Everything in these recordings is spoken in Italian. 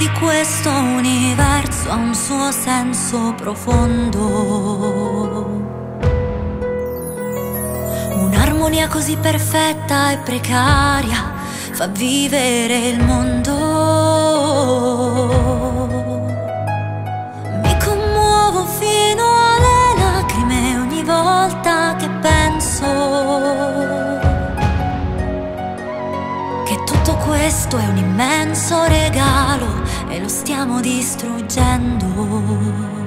di questo universo ha un suo senso profondo. Un'armonia così perfetta e precaria fa vivere il mondo. lo stiamo distruggendo.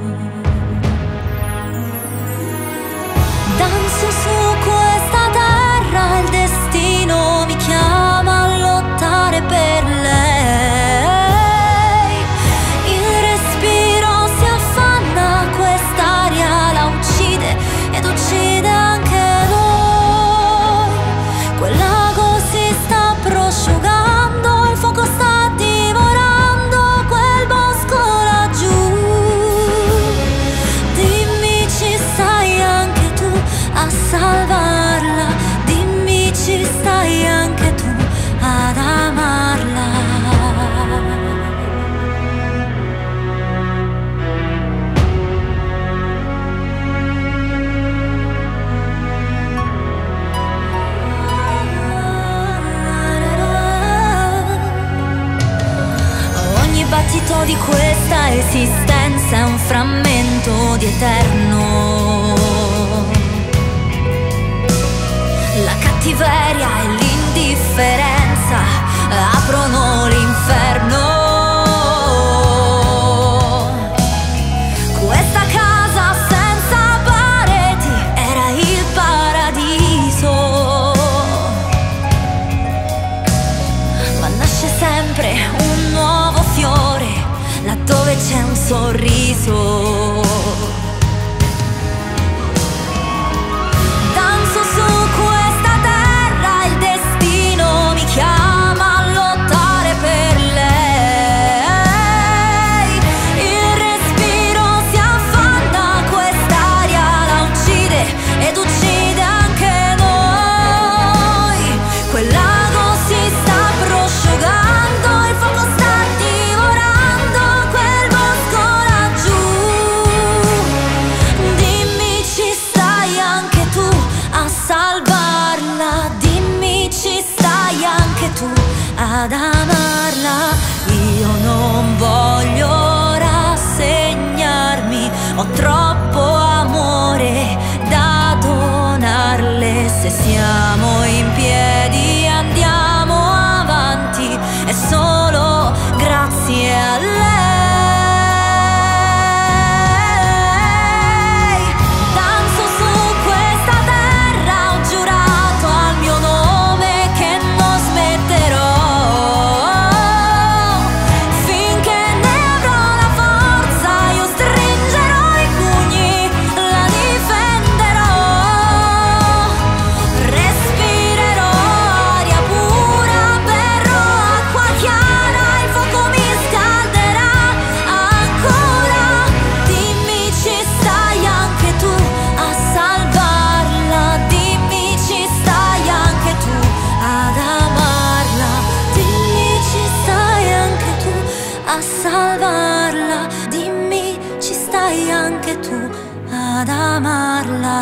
l'esistenza è un frammento di eterno. La cattiveria e l'indifferenza aprono l'inferno. sempre un dove c'è un sorriso. Ho troppo amore da donarle se siamo in piedi. ad amarla.